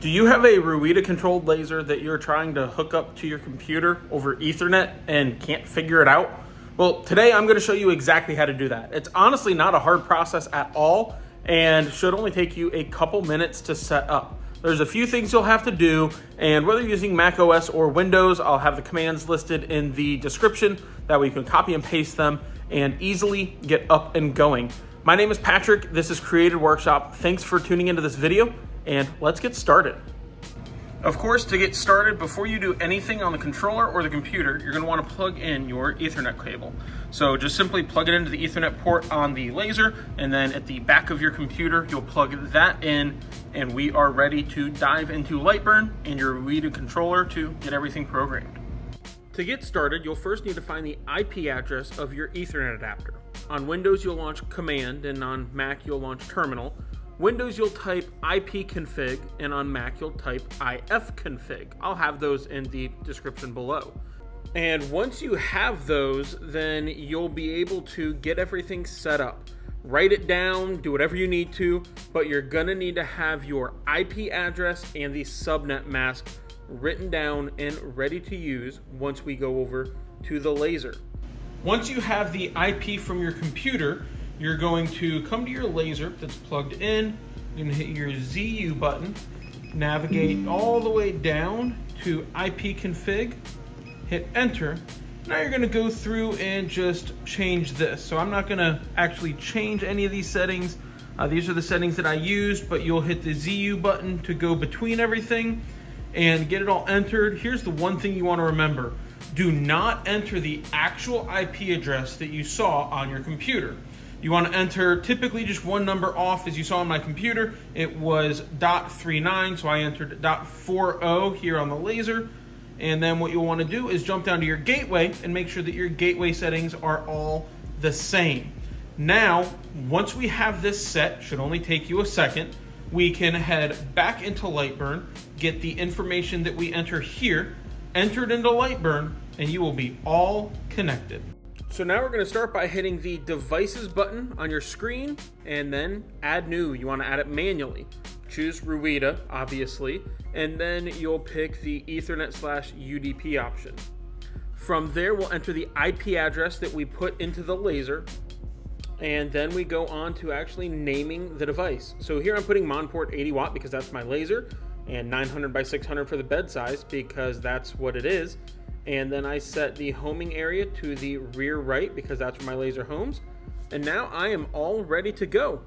Do you have a Ruida controlled laser that you're trying to hook up to your computer over ethernet and can't figure it out? Well, today I'm gonna show you exactly how to do that. It's honestly not a hard process at all and should only take you a couple minutes to set up. There's a few things you'll have to do, and whether you're using Mac OS or Windows, I'll have the commands listed in the description. That way you can copy and paste them and easily get up and going. My name is Patrick. This is Created Workshop. Thanks for tuning into this video and let's get started. Of course, to get started, before you do anything on the controller or the computer, you're gonna wanna plug in your ethernet cable. So just simply plug it into the ethernet port on the laser, and then at the back of your computer, you'll plug that in, and we are ready to dive into Lightburn and your Ruida controller to get everything programmed. To get started, you'll first need to find the IP address of your ethernet adapter. On Windows, you'll launch Command, and on Mac, you'll launch Terminal. Windows, you'll type ipconfig, and on Mac, you'll type ifconfig. I'll have those in the description below. And once you have those, then you'll be able to get everything set up. Write it down, do whatever you need to, but you're gonna need to have your IP address and the subnet mask written down and ready to use once we go over to the laser. Once you have the IP from your computer, you're going to come to your laser that's plugged in. You're gonna hit your ZU button, navigate all the way down to IP config, hit enter. Now you're gonna go through and just change this. So I'm not gonna actually change any of these settings. Uh, these are the settings that I used, but you'll hit the ZU button to go between everything and get it all entered. Here's the one thing you wanna remember. Do not enter the actual IP address that you saw on your computer. You want to enter typically just one number off as you saw on my computer. It was .39, so I entered .40 here on the laser. And then what you'll want to do is jump down to your gateway and make sure that your gateway settings are all the same. Now, once we have this set, should only take you a second, we can head back into Lightburn, get the information that we enter here, entered into Lightburn, and you will be all connected. So now we're going to start by hitting the devices button on your screen and then add new. You want to add it manually. Choose Ruida, obviously, and then you'll pick the Ethernet slash UDP option. From there, we'll enter the IP address that we put into the laser, and then we go on to actually naming the device. So here I'm putting Monport 80 watt because that's my laser, and 900 by 600 for the bed size because that's what it is and then I set the homing area to the rear right because that's where my laser homes. And now I am all ready to go.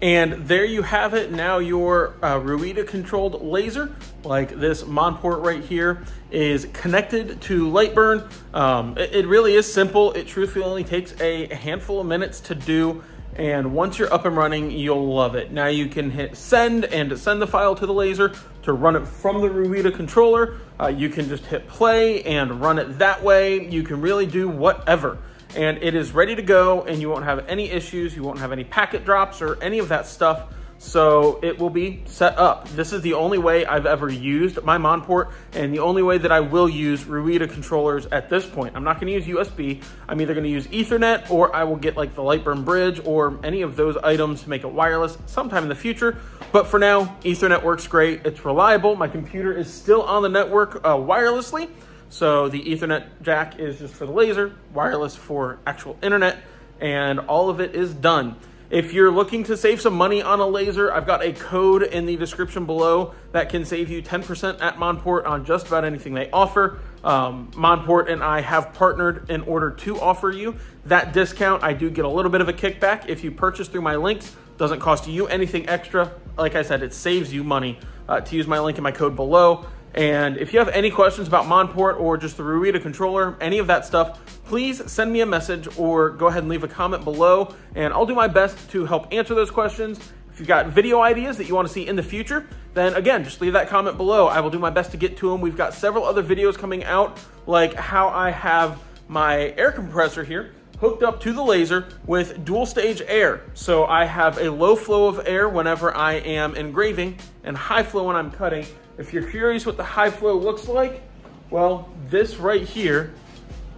And there you have it. Now your uh, Ruida controlled laser, like this Monport right here, is connected to Lightburn. Um, it, it really is simple. It truthfully only takes a handful of minutes to do. And once you're up and running, you'll love it. Now you can hit send and send the file to the laser to run it from the Ruida controller. Uh, you can just hit play and run it that way. You can really do whatever. And it is ready to go and you won't have any issues. You won't have any packet drops or any of that stuff. So it will be set up. This is the only way I've ever used my Monport and the only way that I will use Ruida controllers at this point. I'm not gonna use USB. I'm either gonna use ethernet or I will get like the Lightburn bridge or any of those items to make it wireless sometime in the future. But for now, ethernet works great. It's reliable. My computer is still on the network uh, wirelessly. So the ethernet jack is just for the laser, wireless for actual internet, and all of it is done. If you're looking to save some money on a laser, I've got a code in the description below that can save you 10% at Monport on just about anything they offer. Um, Monport and I have partnered in order to offer you that discount. I do get a little bit of a kickback if you purchase through my links. Doesn't cost you anything extra. Like I said, it saves you money uh, to use my link in my code below. And if you have any questions about Monport or just the Ruida controller, any of that stuff, please send me a message or go ahead and leave a comment below and I'll do my best to help answer those questions. If you've got video ideas that you want to see in the future, then again, just leave that comment below. I will do my best to get to them. We've got several other videos coming out, like how I have my air compressor here hooked up to the laser with dual stage air. So I have a low flow of air whenever I am engraving and high flow when I'm cutting. If you're curious what the high flow looks like, well, this right here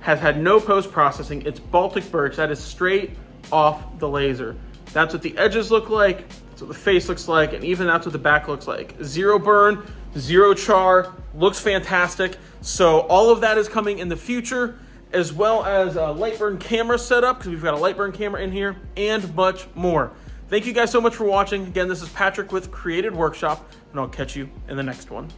has had no post-processing. It's Baltic birch. That is straight off the laser. That's what the edges look like. That's what the face looks like, and even that's what the back looks like. Zero burn, zero char, looks fantastic. So all of that is coming in the future, as well as a Lightburn camera setup, because we've got a Lightburn camera in here, and much more. Thank you guys so much for watching. Again, this is Patrick with Created Workshop, and I'll catch you in the next one.